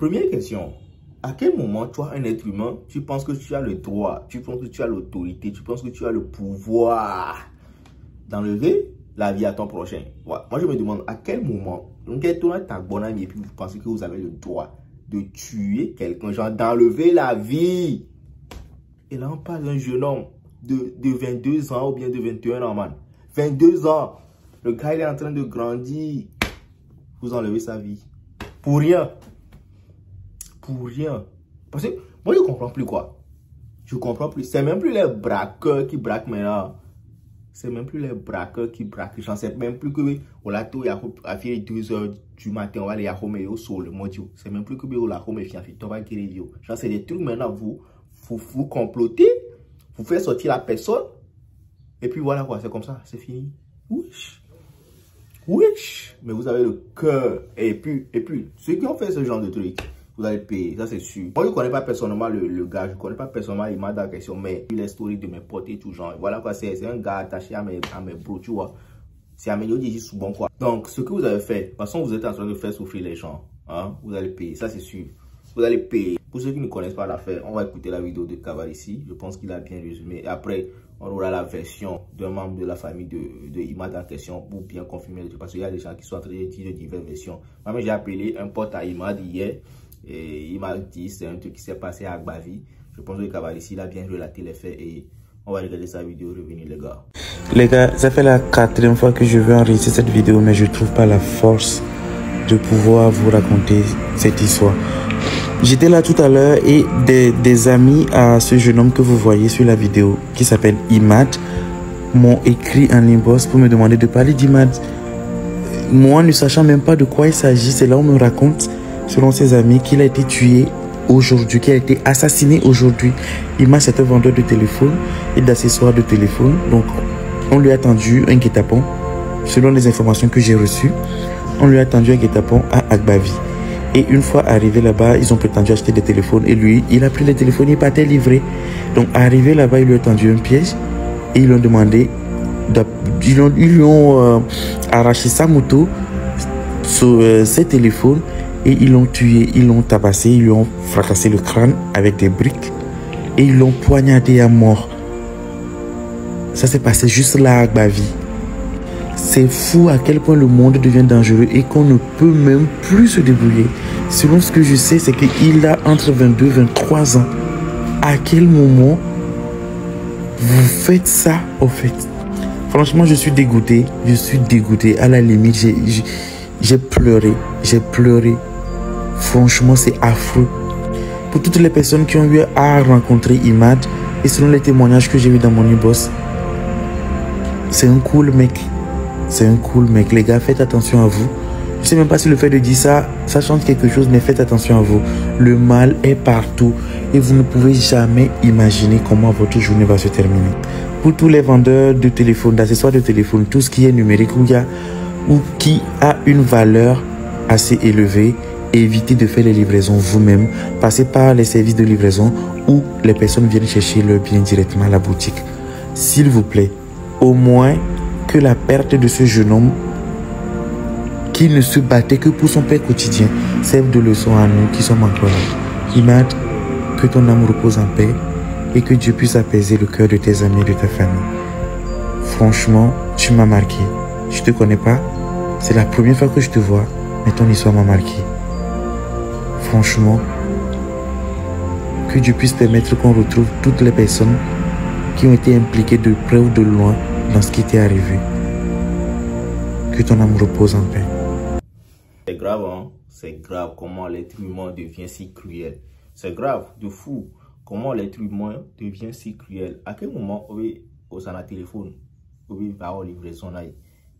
Première question. À quel moment, toi, un être humain, tu penses que tu as le droit, tu penses que tu as l'autorité, tu penses que tu as le pouvoir d'enlever la vie à ton prochain? Moi, je me demande à quel moment, ta bonne amie, et puis vous pensez que vous avez le droit de tuer quelqu'un, genre d'enlever la vie? Et là, on parle d'un jeune homme de, de 22 ans ou bien de 21 ans, man. 22 ans. Le gars, il est en train de grandir. Vous enlevez sa vie. Pour rien. Pour rien. Parce que moi, je comprends plus quoi. Je comprends plus. C'est même plus les braqueurs qui braquent maintenant. C'est même plus les braqueurs qui braquent. J'en sais même plus que on l'a tout à 2 heures du matin, on va aller à Home au sol, mon Dieu. C'est même plus que on l'a Home et. Tu vas guérir. J'en sais des trucs maintenant, vous, vous, vous complotez, vous faites sortir la personne. Et puis voilà quoi, c'est comme ça, c'est fini. Wesh. Wesh. Mais vous avez le cœur. Et puis, et puis, ceux qui ont fait ce genre de trucs, vous allez payer, ça c'est sûr. Moi, je ne connais pas personnellement le, gars, je ne connais pas personnellement l'image dans la question, mais il story de mes potes et tout genre. Voilà quoi, c'est un gars attaché à mes, à mes bros, tu vois. C'est ici souvent quoi. Donc, ce que vous avez fait, de toute façon, vous êtes en train de faire souffrir les gens. Hein? Vous allez payer, ça c'est sûr. Vous allez payer. Pour ceux qui ne connaissent pas l'affaire, on va écouter la vidéo de Kaval ici. Je pense qu'il a bien résumé. après, on aura la version d'un membre de la famille de, de Imad en question pour bien confirmer le Parce qu'il y a des gens qui sont en train de dire de diverses versions. Moi, j'ai appelé un pote à Imad hier. Et il m'a dit c'est un truc qui s'est passé à Agbavi. Je pense que Kaval ici, il a bien relaté les faits et on va regarder sa vidéo revenir les gars. Les gars, ça fait la quatrième fois que je veux enregistrer cette vidéo, mais je trouve pas la force de pouvoir vous raconter cette histoire. J'étais là tout à l'heure et des, des, amis à ce jeune homme que vous voyez sur la vidéo, qui s'appelle Imad, m'ont écrit un inbox pour me demander de parler d'Imad. Moi, ne sachant même pas de quoi il s'agit, c'est là où on me raconte, selon ses amis, qu'il a été tué aujourd'hui, qu'il a été assassiné aujourd'hui. Imad, c'est un vendeur de téléphone et d'accessoires de téléphone. Donc, on lui a tendu un guet-apens, selon les informations que j'ai reçues on lui a tendu un guet-apens à Agbavi. Et une fois arrivé là-bas, ils ont prétendu acheter des téléphones. Et lui, il a pris les téléphones, il pas livré. Donc, arrivé là-bas, ils lui ont tendu un piège. Et ils lui ont demandé, ils, lui ont euh, arraché sa moto, euh, ses téléphones. Et ils l'ont tué, ils l'ont tabassé, ils lui ont fracassé le crâne avec des briques. Et ils l'ont poignardé à mort. Ça s'est passé juste là à Agbavi. C'est fou à quel point le monde devient dangereux et qu'on ne peut même plus se débrouiller. Selon ce que je sais, c'est qu'il a entre 22 et 23 ans. À quel moment vous faites ça au fait? Franchement, je suis dégoûté. Je suis dégoûté. À la limite, j'ai pleuré. J'ai pleuré. Franchement, c'est affreux. Pour toutes les personnes qui ont eu à rencontrer Imad, et selon les témoignages que j'ai vu dans mon e-boss, c'est un cool mec. C'est un cool mec. Les gars, faites attention à vous. Je sais même pas si le fait de dire ça, ça change quelque chose, mais faites attention à vous. Le mal est partout et vous ne pouvez jamais imaginer comment votre journée va se terminer. Pour tous les vendeurs de téléphone, d'accessoires de téléphone, tout ce qui est numérique ou qui a une valeur assez élevée, évitez de faire les livraisons vous-même. Passez par les services de livraison où les personnes viennent chercher leur bien directement à la boutique. S'il vous plaît, au moins que la perte de ce jeune homme qui ne se battait que pour son père quotidien serve de leçon à nous qui sommes encore là. Imad, que ton âme repose en paix et que Dieu puisse apaiser le cœur de tes amis et de ta famille. Franchement, tu m'as marqué. Je te connais pas. C'est la première fois que je te vois, mais ton histoire m'a marqué. Franchement, que Dieu puisse permettre qu'on retrouve toutes les personnes qui ont été impliquées de près ou de loin dans ce qui t'est arrivé. Que ton âme repose en paix. C'est grave, hein? C'est grave comment l'être humain devient si cruel. C'est grave, de fou. Comment l'être humain devient si cruel. À quel moment, oui, au a téléphone, oui, va en livraison là.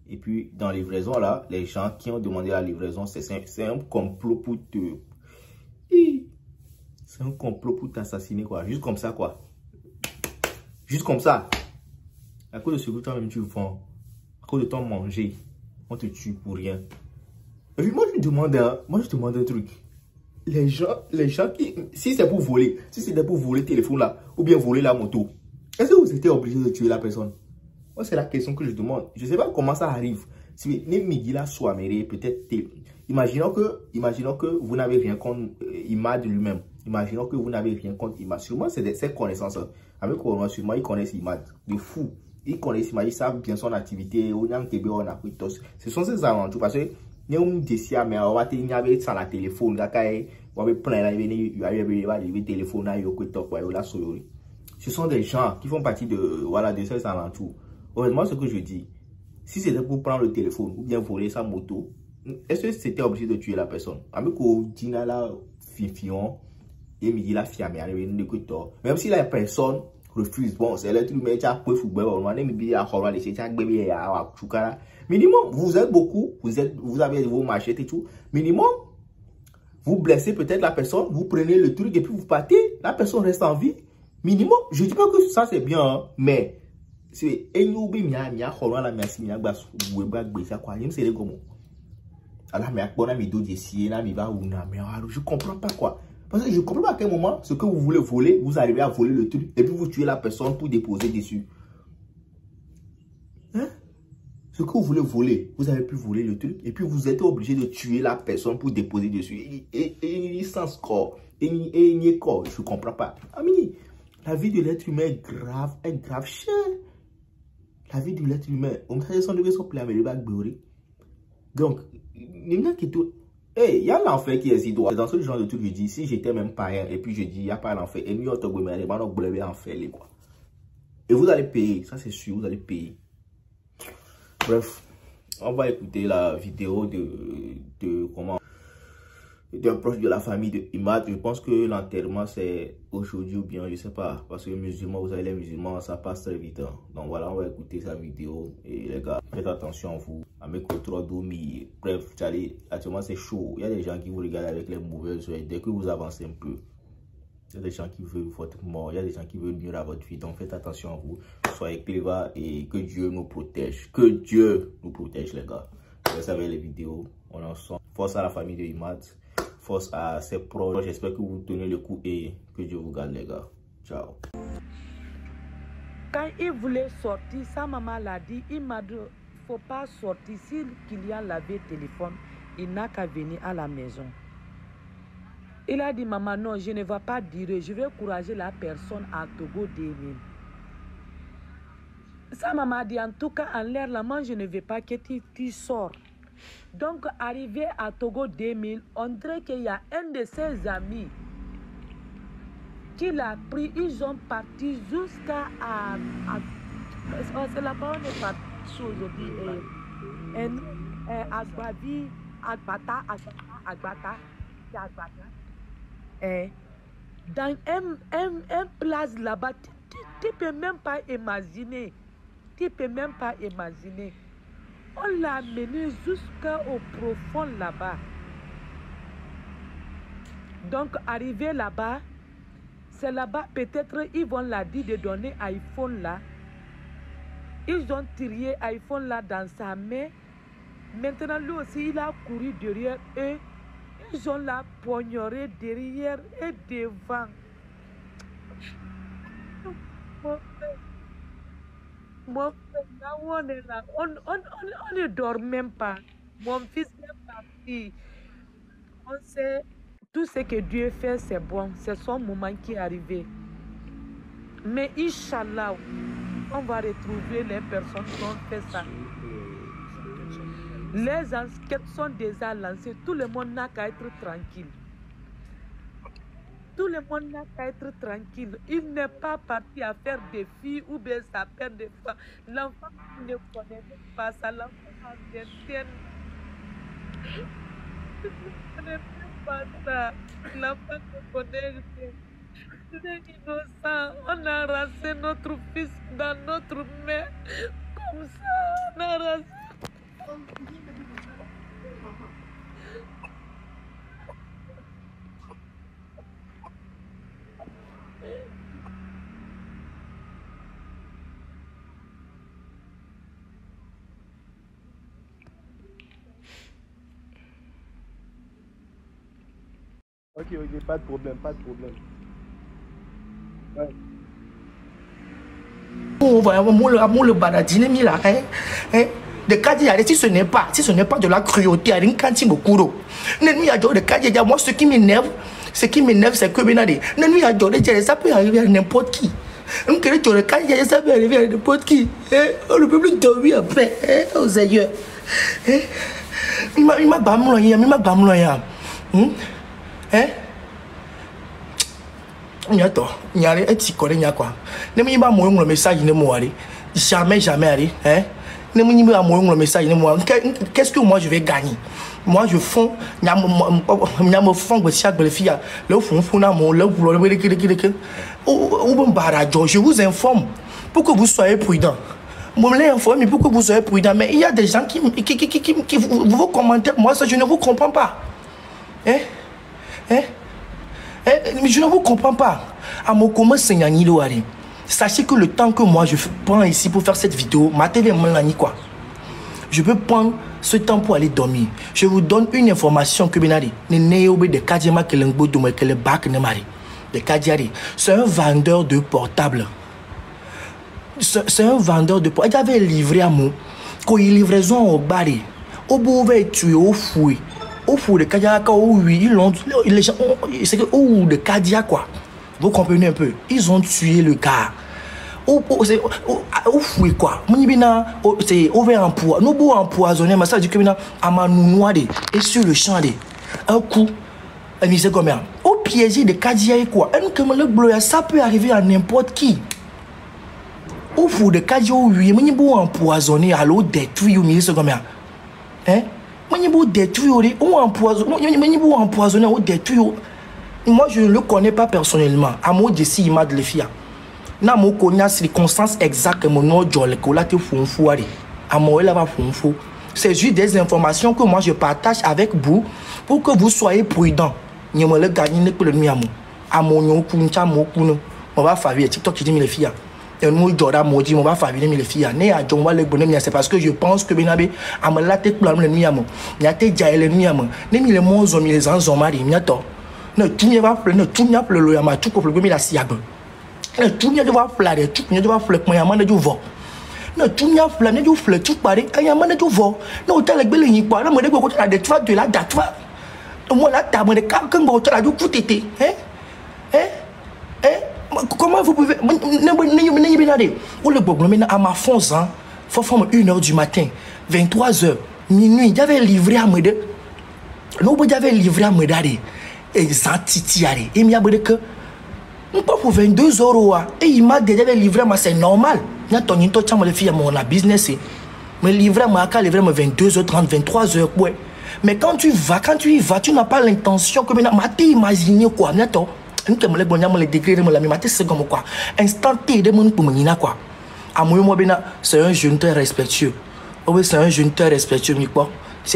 Et puis, dans livraison là, les gens qui ont demandé la livraison, c'est un complot pour te... C'est un complot pour t'assassiner, quoi. Juste comme ça, quoi. Juste comme ça. À cause de ce que toi-même tu vends, à cause de ton manger, on te tue pour rien. moi, je demande un, moi, je demande un truc. Les gens, les gens qui, si c'est pour voler, si c'était pour voler le téléphone là, ou bien voler la moto, est-ce que vous étiez obligé de tuer la personne? Moi, c'est la question que je demande. Je ne sais pas comment ça arrive. Si là soit peut-être, imaginons que, imaginons que vous n'avez rien contre, Imad lui-même. Imaginons que vous n'avez rien contre Imad. Sûrement, c'est ses connaissances. Avec Corona, sûrement, ils connaissent Imad. De fou. Ils connaissent Imad, ils savent bien son activité. Ce sont ces aventures. Parce que, nous disons, mais on va tenir sans la téléphone. On va là, il va y avoir des téléphones là, il va la Ce sont des gens qui font partie de, voilà, de ces alentours. Honnêtement, ce que je dis, si c'était pour prendre le téléphone ou bien voler sa moto, est-ce que c'était obligé de tuer la personne? Avec Dina la fifion, et me dit la fiamé, même si la personne refuse, bon, c'est l'être humain qui a pris football, on a mis à Horwa, les chrétiens, bébé, à Chukara. Minimum, vous êtes beaucoup, vous êtes, vous avez vos machettes et tout. Minimum, vous blessez peut-être la personne, vous prenez le truc et puis vous partez, la personne reste en vie. Minimum, je dis pas que ça c'est bien, hein, mais c'est enyubi mia mia Horwa la mia si mia gba weba gbe ça quoi, c'est les gomo. Alors, mais à mi do d'ici, là, mi va ou na, mais je comprends pas quoi. Parce que je comprends pas à quel moment, ce que vous voulez voler, vous arrivez à voler le truc et puis vous tuez la personne pour déposer dessus. Hein? Ce que vous voulez voler, vous avez pu voler le truc et puis vous êtes obligé de tuer la personne pour déposer dessus. Et il sans corps. Et il corps. Je comprends pas. Ami, la vie de l'être humain est grave, est grave chère. La vie de l'être humain, on sait son devait s'appeler Donc, il y a qui tout. Eh, il y a l'enfer qui droit. Dans ce genre de truc, je dis, si j'étais même païen, et puis je dis, il n'y a pas l'enfer, et nous, on quoi. Et vous allez payer, ça c'est sûr, vous allez payer. Bref, on va écouter la vidéo de, de comment d'un proche de la famille de Imad. Je pense que l'enterrement c'est aujourd'hui ou bien je sais pas. Parce que les musulmans, vous savez les musulmans, ça passe très vite. Hein. Donc voilà, on va écouter sa vidéo. Et les gars, faites attention à vous. Avec votre domi. Bref, actuellement c'est chaud. Il y a des gens qui vous regardent avec les mauvaises oreilles. Dès que vous avancez un peu, il y a des gens qui veulent votre mort. Il y a des gens qui veulent mieux à votre vie. Donc faites attention à vous. Soyez cléva et que Dieu nous protège. Que Dieu nous protège les gars. Vous savez les vidéos. On en sent. Force à la famille de Imad force à ses proches. J'espère que vous tenez le coup et que Dieu vous garde les gars. Ciao. Quand il voulait sortir, sa maman l'a dit, il m'a dit, faut pas sortir. Si le client l'avait téléphone, il n'a qu'à venir à la maison. Il a dit, maman, non, je ne vais pas dire, je vais encourager la personne à Togo 2000. Sa maman a dit, en tout cas, en l'air, la main, je ne veux pas que tu, tu sors. Donc, arrivé à Togo 2000, on dirait qu'il y a un de ses amis qui l'a pris. Ils ont parti jusqu'à... À, oh, c'est la parole n'est pas aujourd'hui. Agbavi, Agbata, Agbata, Agbata. Dans un, un, un place là-bas, tu ne peux même pas imaginer. Tu ne peux même pas imaginer. On l'a amené jusqu'au profond là-bas. Donc, arrivé là-bas, c'est là-bas, peut-être, ils vont la dire de donner iPhone là. Ils ont tiré iPhone là dans sa main. Maintenant, lui aussi, il a couru derrière eux. Ils ont la poignoré derrière et devant. Mon on ne dort même pas. Mon fils est parti. On sait tout ce que Dieu fait, c'est bon. C'est son moment qui est arrivé. Mais Inch'Allah, on va retrouver les personnes qui ont fait ça. Les enquêtes sont déjà lancées. Tout le monde n'a qu'à être tranquille. Tout le monde n'a qu'à être tranquille. Il n'est pas parti à faire des filles ou bien ça perd des femmes. L'enfant ne connaît pas ça. L'enfant vient Il ne connaît pas ça. L'enfant ne connaît rien. Il innocent. On a rassé notre fils dans notre main. Comme ça, on a rassé. Ok, ok, pas de problème, pas de problème. Ouais. Va mon le badadine mi là hein hein de Kadi si ce n'est pas, si ce n'est pas de la cruauté, Kanti Mokuro. Nenu Adjo de Kadi Yare, moi, ce qui m'énerve, ce qui m'énerve, c'est que Benade, Nenu Adjo de Yare, ça peut arriver à n'importe qui. Un kere tu Kadi Yare, ça peut arriver à n'importe qui. Eh, on ne peut plus dormir après, eh, aux aïeux. Eh, il m'a, il m'a bamlo, il m'a bamlo, hmm? Eh? Nyato, nyare, et si kore nyakwa. Ne me ba mo nglo message ne mo ari. Jamais, jamais ari, hein? Ne mo message mo. Qu'est-ce que moi je vais gagner? Moi je fonds, nyam nyam fonds que chaque belle fille, le fond fond na mon le boulot le kele kele kele. Ou bon barajo, je vous informe pour que vous soyez prudents. Moi, je informe pour que vous soyez prudents. Mais il y a des gens qui, qui, qui, qui, qui, qui vous, vous commentent. Moi, ça, je ne vous comprends pas. Hein? Hein? Hein? Mais je ne vous comprends pas. À mon comment Sachez que le temps que moi je prends ici pour faire cette vidéo, est quoi. Je peux prendre ce temps pour aller dormir. Je vous donne une information que Benari, de. C'est un vendeur de portable. C'est un vendeur de portable. Il avait livré à moi. Quand il livraison au bari, au bout, tué au fouet au fou de Kadia, oui, ils l'ont. C'est que, ou de Kadia, quoi. Vous comprenez un peu? Ils ont tué le gars. Au, au, au, fou, quoi? C'est ouvert en poids. Nous, beau empoisonner, mais ça veut dire que ma noire, et sur le champ, un coup, mais c'est combien Au piégé de Kadia, quoi? Un comme le bleu, ça peut arriver à n'importe qui. Au fou de Kadia, oui, mais beau empoisonner, à l'eau détruire, mais c'est combien Hein? Manibo détruire, ou empoisonner, Manibo empoisonner, ou détruire. Moi, je ne le connais pas personnellement. À moi, d'ici, il m'a de le fier. Na mo konya circonstances exactes mon nom jole ko la te. À moi, là va fonfou. C'est juste des informations que moi je partage avec vous pour que vous soyez prudents. Mo le gagner ne peut le miamu. À mon yo kuncha mo kunu. On va faire TikTok les filles et nous Jordan maudit on va faire venir les filles né à John le bonhomme c'est parce que je pense que benabe am la le nuit il y a te jaile nuit am ne mi le ans mari mi to ne tu ne va ne tu ne pas le yama tu ko le la siabe ne tu ne va flare tu ne va flare mo yama ne du vo ne tu ne flare ne du flare tu pare ayama ne du vo ne o tele gbele yin pa na mo de ko ta de tu de la da tu moi la ta mo de ka kan bo ta la du kutete hein? Hein? Hein? Comment vous pouvez. Ou le bobo, à ma fonce, hein, faire 1h du matin, 23h, minuit, j'avais livré à me de. J'avais livré à me d'aller. Et Zantiti, et il m'a dit que. On peut pour 22 euros. Et il m'a déjà livré, mais c'est normal. Il y a ton into, tu as filles, mon business. Mais livré, moi, quand livré, 22h30, 23h, ouais. Mais quand tu vas, quand tu y vas, tu n'as pas l'intention que maintenant, tu imaginer quoi, n'est-ce nke mele bonya mele degré de mele mate c'est comme quoi instant T de mon pour menina quoi amoyo mo bena c'est un jeune très respectueux oh oui c'est un jeune très respectueux mi c'est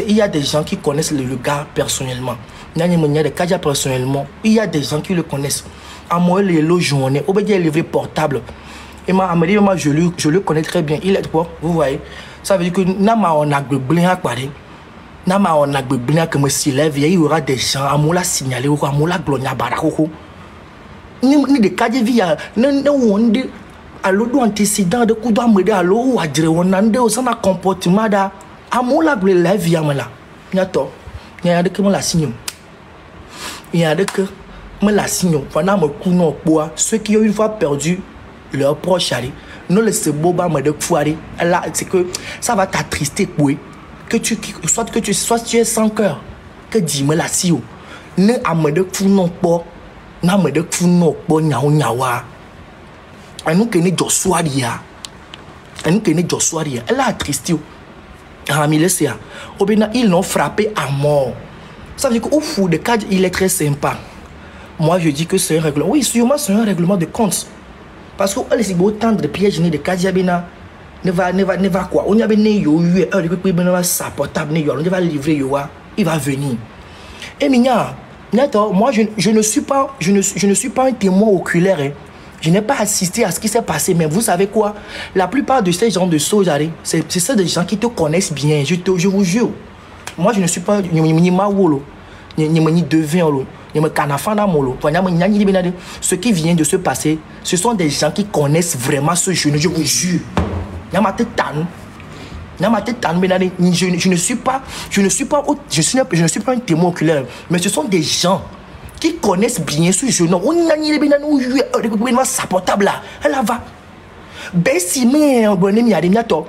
il y a des gens qui connaissent le, le gars personnellement personnellement il y a des gens qui le connaissent. Amoyo le lo journée oh ben livré portable. Et ma moi je lui je le connais très bien. Il est quoi? Vous voyez? Ça veut dire que nama on a blin à quoi nama on a blin que me s'élève il y aura des gens à la signaler ou à la glonia barakoko ni de kaje via ne wonde alo do antécédent de kudo amede alo wa jere wonande o sana comportement da amola ble la via mala nyato nya de ke la signum nya de que me la signum fana me ku no poa ceux qui ont une fois perdu leur proche non le se boba me de foire là c'est que ça va t'attrister oui que tu soit que tu soit tu es sans cœur que dis me la ne amede fu non po na me ɖe ku nɔ kpɔ nyawo nyawoa enu ke ne ɖia enu ke ne o ami le sea o bena ils l'ont frappé à mort. Ça veut dire que au fou de cadre il est très sympa. Moi je dis que c'est un règlement. Oui sûrement c'est un règlement de compte. Parce que c'est beau tendre piège ni de cadre bena ne va ne va ne va quoi? On y avait ne yo eu heure de bena va sa portable ne yo. On va livrer yo il va venir. Et minya moi, je, je, ne suis pas, je, ne, je ne suis pas un témoin oculaire. Hein. Je n'ai pas assisté à ce qui s'est passé. Mais vous savez quoi? La plupart de ces gens de choses, c'est ça des gens qui te connaissent bien. Je, te, je vous jure. Moi, je ne suis pas ni mawolo, ni devin. Ce qui vient de se passer, ce sont des gens qui connaissent vraiment ce jeune. Je vous jure. Je, ne suis pas, je ne suis pas, je ne suis pas un témoin oculaire, mais ce sont des gens qui connaissent bien ce jeune homme. On y a ni les benades, on y a- on y a sa portable là. Elle la va. bɛsi mi bɔ ne mi yare miatɔ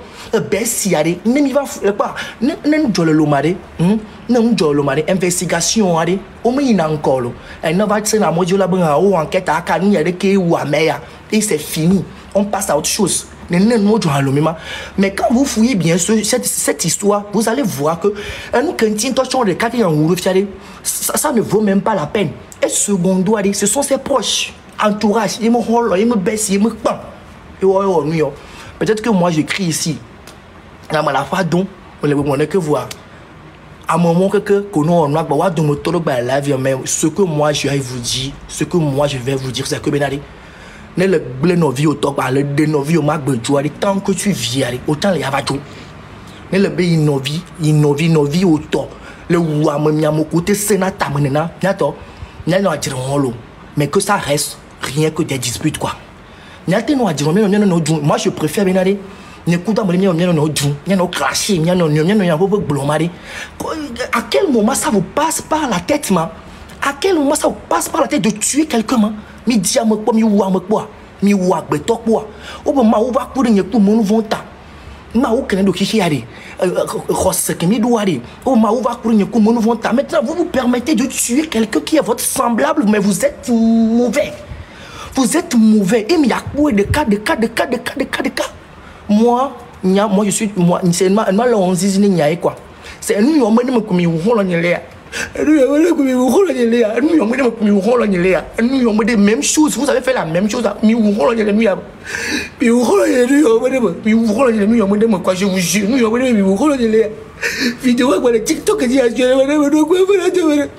bɛsi yare ne mi va ekpa ne ne ŋdzɔ le loma ɖe hm ne ŋdzɔ loma ɖe investigation aɖe wo me yina ŋkɔ lo ene va se na mɔdzi la be hã wo enquête aka nu ya ɖe ke wu ame ya et c'est fini. On passe à autre chose mais quand vous fouillez bien ce, cette, cette histoire vous allez voir que un ɖe fia ɖe ça, ça ne vaut même pas la peine et secondo ce sont ses proches entourage ye me xɔlɔ ye me bɛsi ye me. Peut-être que moi j'écris ici. La malafa don, on ne que voir. À un moment que nous on a de ce que moi je vais vous dire, ce que moi je vais vous dire c'est que benari. Ne le blé no vie au top, le de no vie au mag bejoari tant que tu les avatou. Ne le bé no vie, il no vie no vie au top. Le wa me mia mo côté sénata menena, nyato. Nyano a dire holo. Mais que ça reste rien que des disputes quoi. nyate no adiro miano miano no dun moi je préfère benare ne kuta mo miano miano no dun miano cracher miano miano miano ya bobo blomari à quel moment ça vous passe par la tête ma? À quel moment ça vous passe par la tête de tuer quelqu'un ma? Mi dia me mi me po mi ma o va ku de nye ku mo nu vonta ma o kene rosse que mi ma maintenant vous vous permettez de tuer quelqu'un qui est votre semblable mais vous êtes mauvais. Vous êtes mauvais. Et il y a quoi de cas, de cas, de cas, de cas, de cas, de cas. Moi, nya, moi je suis, moi, c'est moi, moi, là, on dit, il y a quoi. C'est m'a on m'a dit, m'a m'a même chose. Vous avez fait la même chose. M'a m'a je vous m'a le TikTok, le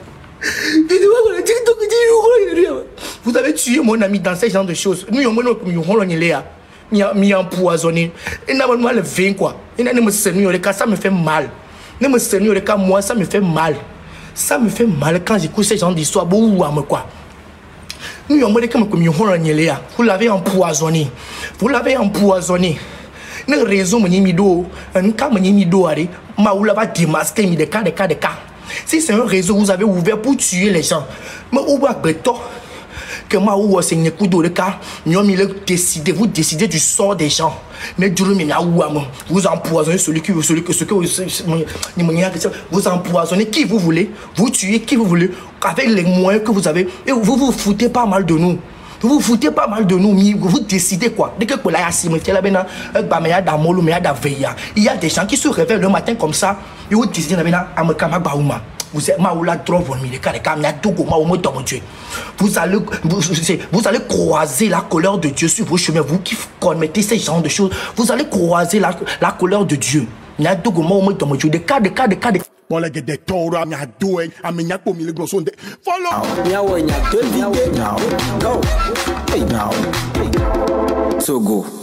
vous avez tué mon ami dans ce genre de choses. Nous, on a mis empoisonné. Et normalement, le vin, quoi. Et là, me seigneur, ça me fait mal. Ça me fait mal. Ça me fait mal quand j'écoute ce genre d'histoire. Bon, quoi. Nous, on Vous l'avez empoisonné. Vous l'avez empoisonné. Ne raison, mon imido, un cas, mon imido, ma ou va démasquer, mi des cas, des cas, des cas. Si c'est un réseau vous avez ouvert pour tuer les gens, mais où va que c'est une coup de cas nous il décidé vous décidez du sort des gens. Mais vous empoisonnez celui qui celui que ce que vous empoisonnez qui vous voulez vous tuez qui vous voulez avec les moyens que vous avez et vous vous foutez pas mal de nous. Vous vous foutez pas mal de nous, mais vous décidez quoi? Dès que il y a des gens qui se réveillent le matin comme ça, et vous décidez vous êtes maoula trop vous allez vous, vous allez croiser la colère de Dieu sur vos chemins vous qui commettez ces genres de choses vous allez croiser la, la colère de Dieu des cas de cas de cas. Follow! Nyawo, nyawo, go. Hey, now. So go.